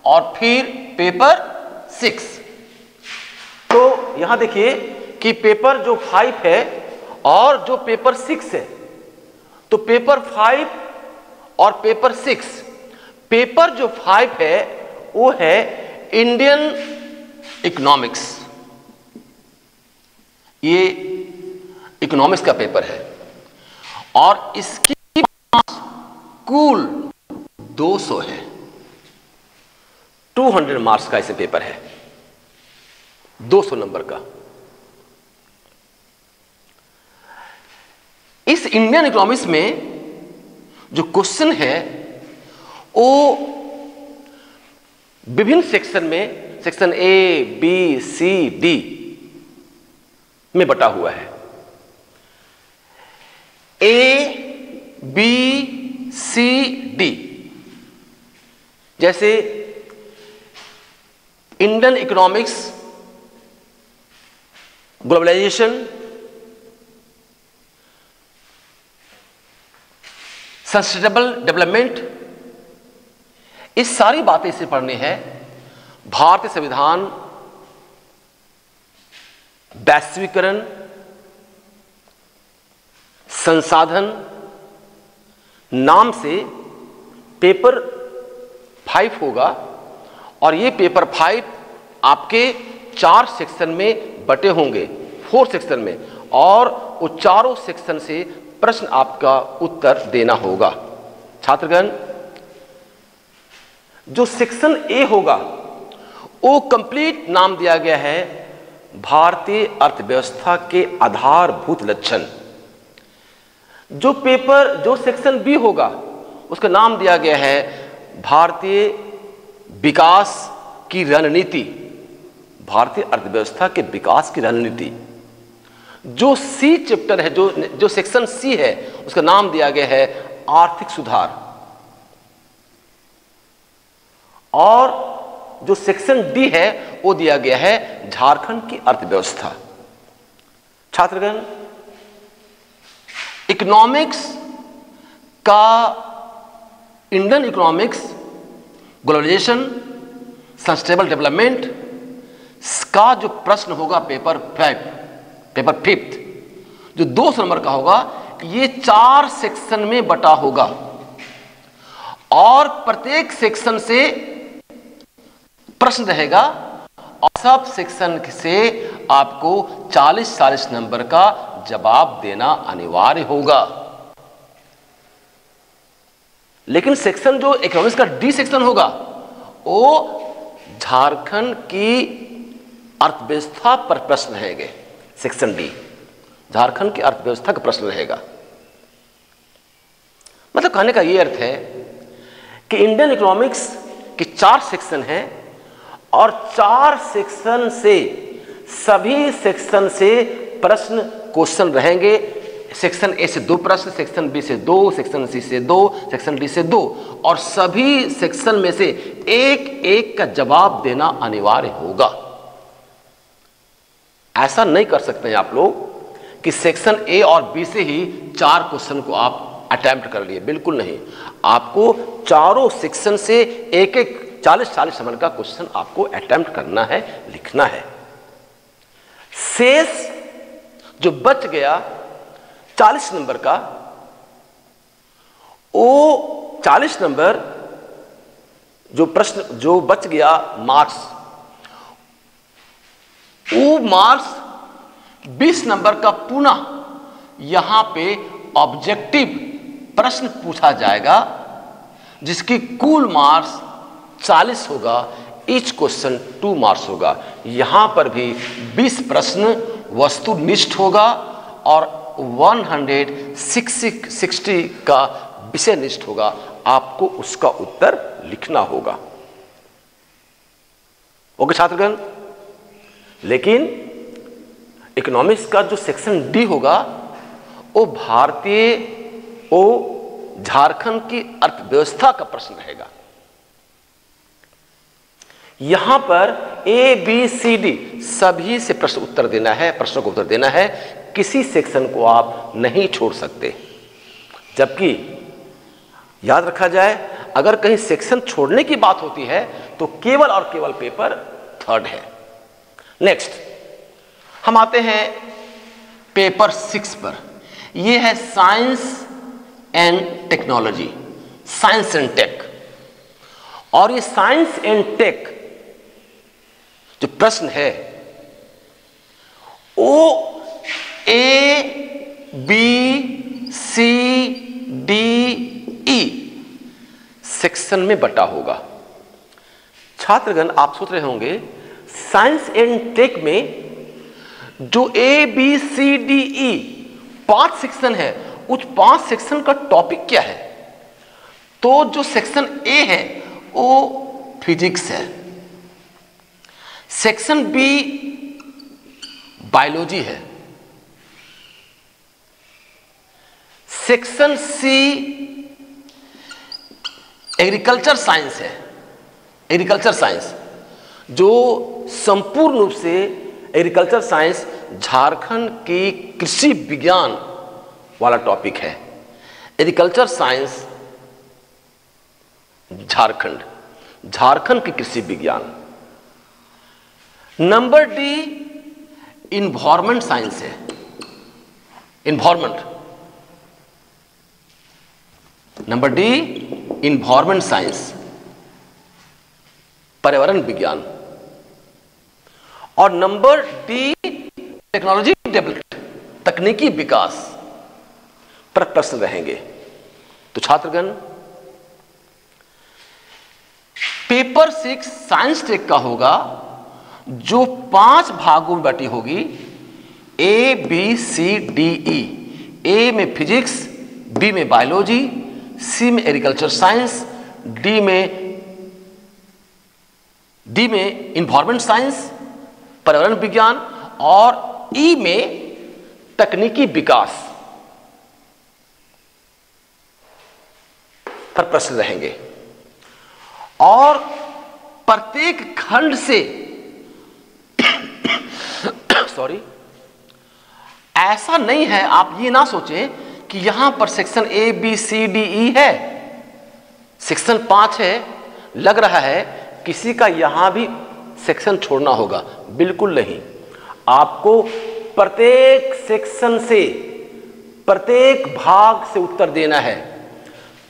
और फिर पेपर सिक्स। तो यहाँ देखिए कि पेपर जो फाइव है और जो पेपर सिक्स है तो पेपर फाइव और पेपर सिक्स, पेपर जो फाइव है वो है इंडियन इकोनॉमिक्स ये इकोनॉमिक्स का पेपर है। और इसकी कुल 200 है। 200 मार्क्स का इसे पेपर है। 200 नंबर का। इस इंडियन इकोनॉमिक्स में जो क्वेश्चन है, वो विभिन्न सेक्शन में, section A B C D में बटा हुआ है। ए बी सी डी जैसे Indian economics globalisation sustainable development इस सारी बातें से पढ़नी है। भारतीय संविधान, वैश्वीकरण, संसाधन, नाम से पेपर फाइव होगा और ये पेपर फाइव आपके चार सेक्शन में बटे होंगे, फोर सेक्शन में, और वो चारों सेक्शन से प्रश्न आपका उत्तर देना होगा। छात्रगण जो सेक्शन ए होगा, वो कंप्लीट नाम दिया गया है भारतीय अर्थव्यवस्था के आधारभूत लक्षण। जो पेपर जो सेक्शन बी होगा, उसका नाम दिया गया है भारतीय विकास की रणनीति, भारतीय अर्थव्यवस्था के विकास की रणनीति। जो सी चैप्टर है, जो जो सेक्शन सी है, उसका नाम दिया गया है आर्थिक सुधार। और जो सेक्शन डी है, वो दिया गया है झारखंड की अर्थव्यवस्था। छात्रगण इकोनॉमिक्स का Indian economics globalisation sustainable development का जो प्रश्न होगा पेपर फाइव पेपर फिफ्थ जो दो नंबर का होगा, ये चार सेक्शन में बटा होगा। और प्रत्येक सेक्शन से प्रश्न रहेगा सब सेक्शन से आपको 40-40 नंबर का जवाब देना अनिवार्य होगा। लेकिन सेक्शन जो इकोनॉमिक्स का डी सेक्शन होगा, वो झारखंड की अर्थव्यवस्था पर प्रश्न रहेंगे, सेक्शन डी। झारखंड की अर्थव्यवस्था का प्रश्न रहेगा। मतलब कहने का यह अर्थ है कि इंडियन इकोनॉमिक्स के चार सेक्शन हैं और चार सेक्शन से, सभी सेक्शन से प्रश्न क्वेश्चन रहेंगे। सेक्शन ए से दो प्रश्न, सेक्शन बी से दो, सेक्शन सी से दो, सेक्शन डी से दो। और सभी सेक्शन में से एक एक का जवाब देना अनिवार्य होगा। ऐसा नहीं कर सकते हैं आप लोग कि सेक्शन ए और बी से ही चार क्वेश्चन को आप अटेम्प्ट कर लिए। बिल्कुल नहीं। आपको चारों सेक्शन से एक एक चालीस चालीस नंबर का क्वेश्चन आपको अटेम्प्ट करना है, लिखना है। शेष जो बच गया, चालीस नंबर का, वो चालीस नंबर जो प्रश्न, जो बच गया मार्क्स, वो मार्क्स 20 नंबर का पुनः यहाँ पे ऑब्जेक्टिव प्रश्न पूछा जाएगा, जिसकी कुल मार्क्स 40 होगा ईच क्वेश्चन टू मार्क्स होगा। यहाँ पर भी 20 प्रश्न वस्तुनिष्ठ होगा और 160 का विषय निष्ठ होगा। आपको उसका उत्तर लिखना होगा। ओके छात्रगण, लेकिन इकोनॉमिक्स का जो सेक्शन डी होगा, वो भारतीय, वो झारखंड की अर्थव्यवस्था का प्रश्न रहेगा। यहाँ पर ए बी सी डी सभी से प्रश्न उत्तर देना है, प्रश्नों को उत्तर देना है। किसी सेक्शन को आप नहीं छोड़ सकते। जबकि, याद रखा जाए, अगर कहीं सेक्शन छोड़ने की बात होती है तो केवल और केवल पेपर थर्ड है। नेक्स्ट हम आते हैं पेपर सिक्स पर। यह है science and technology science and tech और ये साइंस एंड टेक जो प्रश्न है, ओ, A, B, C, D, E section में बटा होगा। छात्रगण, आप सोच रहे होंगे साइंस एंड टेक में जो ए बी सी डी ई पाँच सेक्शन है, उस पाँच सेक्शन का टॉपिक क्या है? तो जो सेक्शन ए है, वो फिजिक्स है। सेक्शन बी बायोलॉजी है। सेक्शन सी एग्रीकल्चर साइंस है। Agriculture science. जो संपूर्ण रूप से एग्रीकल्चर साइंस झारखंड की कृषि विज्ञान वाला टॉपिक है। Agriculture science Jharkhand. झारखंड की कृषि विज्ञान। नंबर डी इन्वायरमेंट साइंस है। Environment number D environment science पर्यावरण विज्ञान। और नंबर डी टेक्नोलॉजी डेवलपमेंट तकनीकी विकास। पर प्रश्न रहेंगे। तो छात्रगण पेपर सिक्स साइंस टेक का होगा। जो पाँच भागों में बटी होगी ए B C D E A में फिजिक्स बी में बायोलॉजी सी में एग्रीकल्चर साइंस डी में डी में इन्वायरमेंट साइंस पर्यावरण विज्ञान और ई में तकनीकी विकास पर प्रश्न रहेंगे। और प्रत्येक खंड से सॉरी ऐसा नहीं है, आप ये ना सोचें कि यहाँ पर section A B C D E है। सेक्शन पाँच है। लग रहा है किसी का यहाँ भी सेक्शन छोड़ना होगा। बिल्कुल नहीं। आपको प्रत्येक सेक्शन से, प्रत्येक भाग से उत्तर देना है।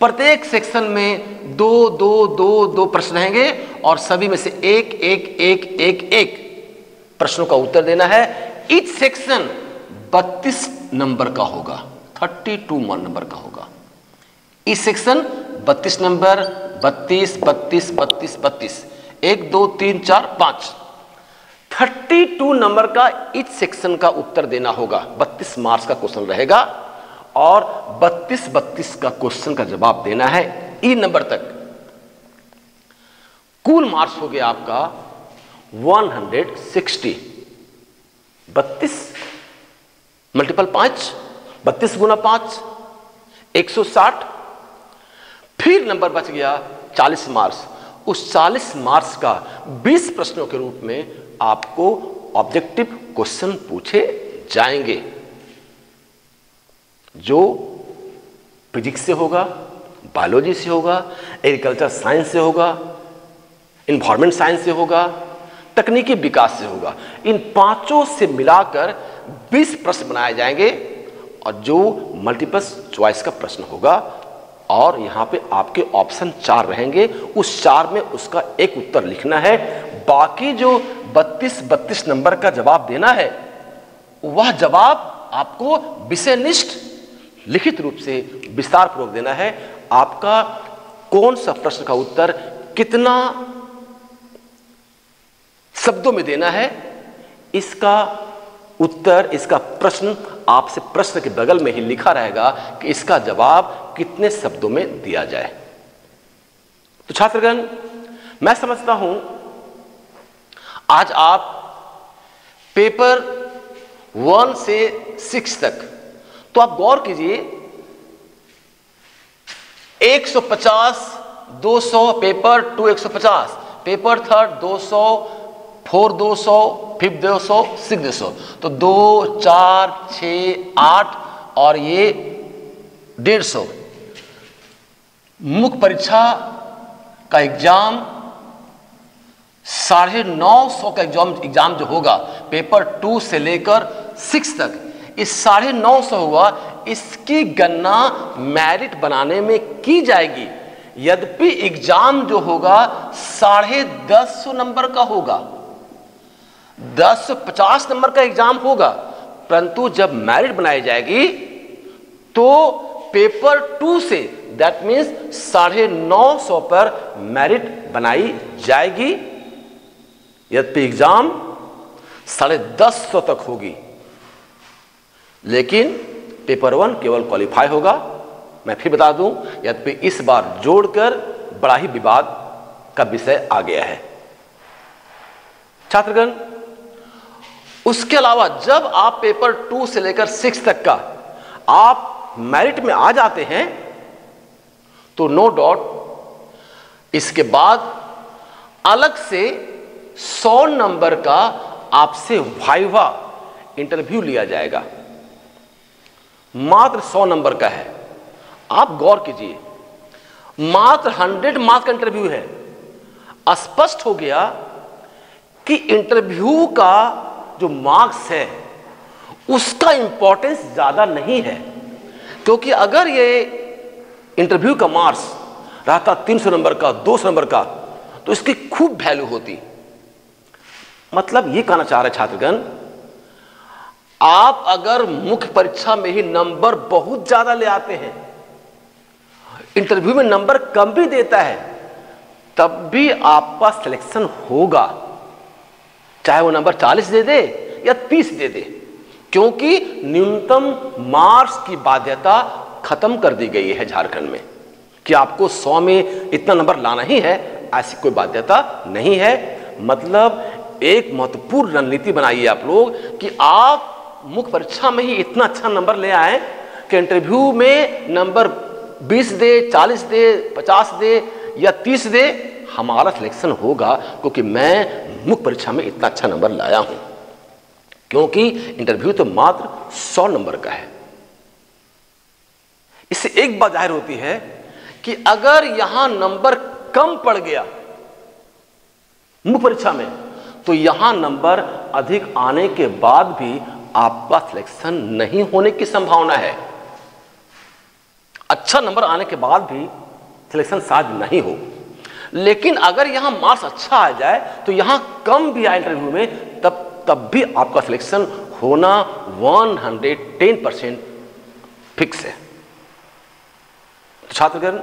प्रत्येक सेक्शन में दो दो दो दो प्रश्न रहेंगे और सभी में से एक एक एक एक एक। प्रश्नों का उत्तर देना है। इच सेक्शन 32 नंबर का होगा। 32 नंबर का होगा। इस सेक्शन 32 नंबर 32 32 32 32 एक, दो, तीन, चार, पाँच। 32 नंबर का इच सेक्शन का उत्तर देना होगा। 32 मार्क्स का क्वेश्चन रहेगा। और 32 32 का क्वेश्चन का जवाब देना है। ई नंबर तक। कुल मार्क्स हो गया आपका। 160 बत्तीस मल्टीपल पाँच, बत्तीस गुना पाँच 160 फिर नंबर बच गया 40 मार्क्स। उस 40 मार्क्स का 20 प्रश्नों के रूप में आपको ऑब्जेक्टिव क्वेश्चन पूछे जाएँगे, जो फिजिक्स से होगा, बायोलॉजी से होगा, एग्रीकल्चर साइंस से होगा इन्वायरमेंट साइंस से होगा तकनीकी विकास से होगा। इन पाँचों से मिलाकर 20 प्रश्न बनाए जाएँगे और जो मल्टीपल चॉइस का प्रश्न होगा और यहाँ पे आपके ऑप्शन चार रहेंगे। उस चार में उसका एक उत्तर लिखना है। बाकी जो 32 32 नंबर का जवाब देना है, वह जवाब आपको विषयनिष्ठ, लिखित रूप से विस्तार पूर्वक देना है। आपका कौन सा प्रश्न का उत्तर कितना शब्दों में देना है। इसका उत्तर, इसका प्रश्न आपसे प्रश्न के बगल में ही लिखा रहेगा कि इसका जवाब कितने शब्दों में दिया जाए। तो छात्रगण, मैं समझता हूँ, आज आप पेपर वन से सिक्स तक तो आप गौर कीजिए 150 200 paper, two 150 paper third 200 four 200 fifth 200 six 200 तो दो, चार छ आठ और ये डेढ़ सौ। मुख्य परीक्षा का एग्ज़ाम, साढ़े नौ सौ का एग्ज़ाम एग्ज़ाम जो होगा, पेपर टू से लेकर सिक्स तक। इस साढ़े नौ सौ हुआ, इसकी गणना मेरिट बनाने में की जाएगी। यद्यपि एग्ज़ाम जो होगा, साढ़े दस सौ नंबर का होगा। दस पचास नंबर का एग्ज़ाम होगा। परंतु जब मैरिट बनाई जाएगी तो पेपर टू से दैट मीन्स साढ़े नौ सौ पर मैरिट बनाई जाएगी। यद्यपि एग्ज़ाम साढ़े दस सौ तक होगी, लेकिन पेपर वन केवल क्वालिफाई होगा। मैं फिर बता दूँ, यद्यपि इस बार जोड़कर बड़ा ही विवाद का विषय आ गया है। छात्रगण उसके अलावा जब आप पेपर टू से लेकर सिक्स तक का आप मेरिट में आ जाते हैं तो नो डाउट इसके बाद अलग से सौ नंबर का आपसे वाइवा इंटरव्यू लिया जाएगा। मात्र सौ नंबर का है। आप गौर कीजिए, मात्र हंड्रेड मार्क्स का इंटरव्यू है। स्पष्ट हो गया कि इंटरव्यू का जो मार्क्स है, उसका इंपॉर्टेंस ज़्यादा नहीं है। क्योंकि अगर ये इंटरव्यू का मार्क्स रहता 300 नंबर का 200 नंबर का तो इसकी खूब वैल्यू होती। मतलब ये कहना चाह रहे छात्रगण, आप अगर मुख्य परीक्षा में ही नंबर बहुत ज़्यादा ले आते हैं इंटरव्यू में नंबर कम भी देता है, तब भी आपका सिलेक्शन होगा। चाहे वो नंबर 40 दे दे या 30 दे दे, क्योंकि न्यूनतम मार्क्स की बाध्यता खत्म कर दी गई है झारखंड में। कि आपको 100 में इतना नंबर लाना ही है, ऐसी कोई बाध्यता नहीं है। मतलब एक महत्वपूर्ण रणनीति बनाइए आप लोग कि आप मुख्य परीक्षा में ही इतना अच्छा नंबर ले आए कि इंटरव्यू में नंबर 20 दे 40 दे 50 दे या 30 दे हमारा सिलेक्शन होगा, क्योंकि मैं मुख्य परीक्षा में इतना अच्छा नंबर लाया हूँ। क्योंकि इंटरव्यू तो मात्र सौ नंबर का है। इससे एक बात ज़ाहिर होती है कि अगर यहाँ नंबर कम पड़ गया मुख्य परीक्षा में तो यहाँ नंबर अधिक आने के बाद भी आपका सिलेक्शन नहीं होने की संभावना है। अच्छा नंबर आने के बाद भी सिलेक्शन शायद नहीं हो। लेकिन अगर यहाँ मार्क्स अच्छा आ जाए तो यहाँ कम भी आए इंटरव्यू में, तब तब भी आपका सिलेक्शन होना 110 परसेंट फिक्स है। तो छात्रगण,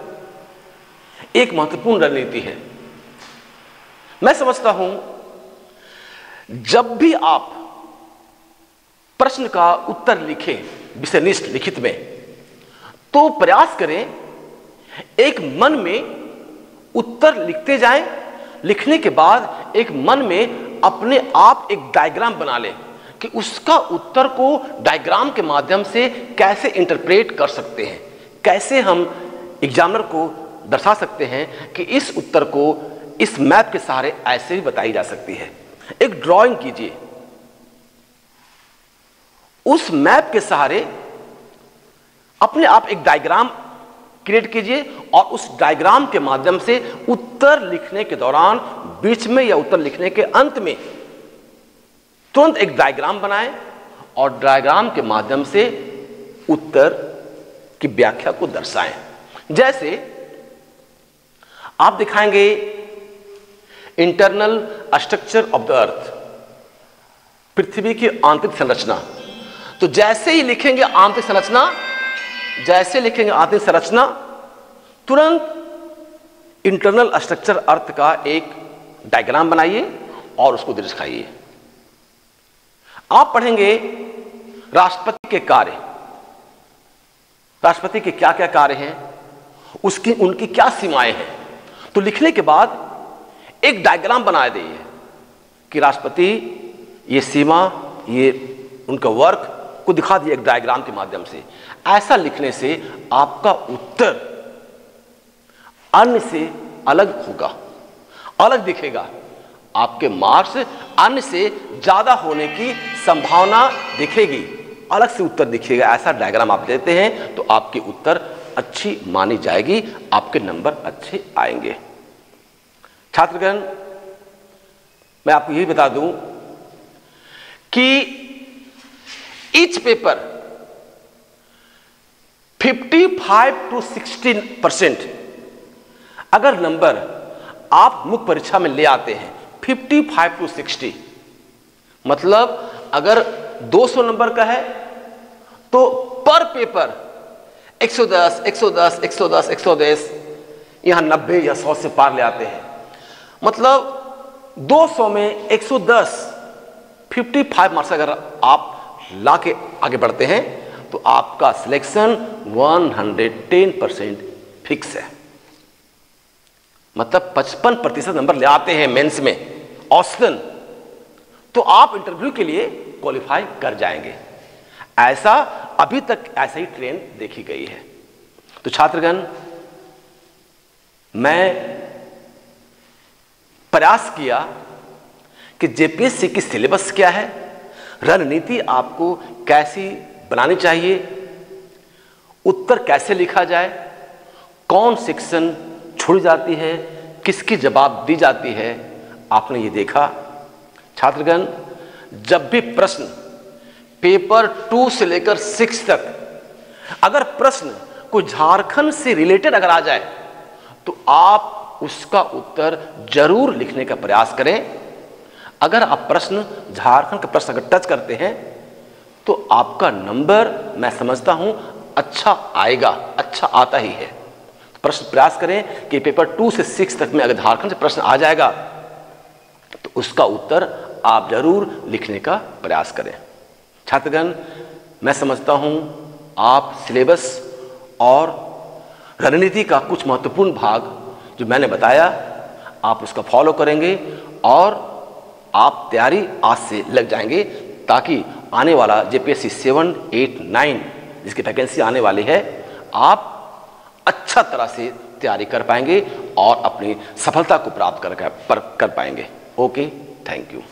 एक महत्वपूर्ण रणनीति है। मैं समझता हूँ, जब भी आप प्रश्न का उत्तर लिखें, विषय निष्ठ, लिखित में तो प्रयास करें, एक मन में उत्तर लिखते जाएँ। लिखने के बाद एक मन में अपने आप एक डायग्राम बना लें कि उसका उत्तर को डायग्राम के माध्यम से कैसे इंटरप्रेट कर सकते हैं। कैसे हम एग्जामिनर को दर्शा सकते हैं कि इस उत्तर को इस मैप के सहारे ऐसे भी बताई जा सकती है। एक ड्राइंग कीजिए। उस मैप के सहारे अपने आप एक डायग्राम क्रिएट कीजिए और उस डायग्राम के माध्यम से उत्तर लिखने के दौरान, बीच में या उत्तर लिखने के अंत में तुरंत एक डायग्राम बनाएँ और डायग्राम के माध्यम से उत्तर की व्याख्या को दर्शाएँ। जैसे आप दिखाएँगे internal structure of the earth, पृथ्वी की आंतरिक संरचना। तो जैसे ही लिखेंगे आंतरिक संरचना जैसे लिखेंगे आंतरिक संरचना तुरंत इंटरनल स्ट्रक्चर अर्थ का एक डायग्राम बनाइए और उसको दर्शाइए आप पढ़ेंगे राष्ट्रपति के कार्य। राष्ट्रपति के क्या क्या कार्य हैं? उसकी, उनकी क्या सीमाएँ हैं? तो लिखने के बाद एक डायग्राम बना दिए कि राष्ट्रपति, ये सीमा, ये उनका वर्क को दिखा दिया एक डायग्राम के माध्यम से। ऐसा लिखने से आपका उत्तर अन्य से अलग होगा। अलग दिखेगा। आपके मार्क्स अन्य से ज़्यादा होने की संभावना दिखेगी। अलग से उत्तर दिखेगा। ऐसा डायग्राम आप देते हैं तो आपके उत्तर अच्छी मानी जाएगी। आपके नंबर अच्छे आएँगे। छात्रगण, मैं आपको यही बता दूँ कि इच पेपर 55 टू 16 परसेंट अगर नंबर आप मुख्य परीक्षा में ले आते हैं 55 टू 60 मतलब अगर 200 नंबर का है तो पर पेपर 110, 110, 110, 110 यहाँ 90 या 100 से पार ले आते हैं। मतलब 200 में 110 55 मार्क्स अगर आप ला के आगे बढ़ते हैं तो आपका सिलेक्शन 110 परसेंट फिक्स है। मतलब 55 प्रतिशत नंबर ले आते हैं मेंस में, औसतन। तो आप इंटरव्यू के लिए क्वालिफाई कर जाएँगे। ऐसा अभी तक ऐसा ही ट्रेंड देखी गई है। तो छात्रगण, मैं प्रयास किया कि जेपीएससी की सिलेबस क्या है? रणनीति आपको कैसी बनानी चाहिए, उत्तर कैसे लिखा जाए, कौन सेक्शन छोड़ी जाती है, किसकी जवाब दी जाती है, आपने ये देखा। छात्रगण, जब भी प्रश्न पेपर टू से लेकर सिक्स तक, अगर प्रश्न कोई झारखंड से रिलेटेड अगर आ जाए तो आप उसका उत्तर ज़रूर लिखने का प्रयास करें। अगर आप प्रश्न झारखंड का प्रश्न अगर टच करते हैं तो आपका नंबर मैं समझता हूँ अच्छा आएगा अच्छा आता ही है। तो प्रश्न प्रयास करें कि पेपर टू से सिक्स तक में अगर झारखंड से प्रश्न आ जाएगा तो उसका उत्तर आप ज़रूर लिखने का प्रयास करें। छात्रगण, मैं समझता हूँ आप सिलेबस और रणनीति का कुछ महत्वपूर्ण भाग जो मैंने बताया, आप उसका फॉलो करेंगे और आप तैयारी आज से लग जाएँगे ताकि आने वाला जेपीएससी सेवन एट नाइन जिसकी वैकेंसी आने वाली है आप अच्छा तरह से तैयारी कर पाएँगे और अपनी सफलता को प्राप्त कर, कर, पाएँगे। Okay thank you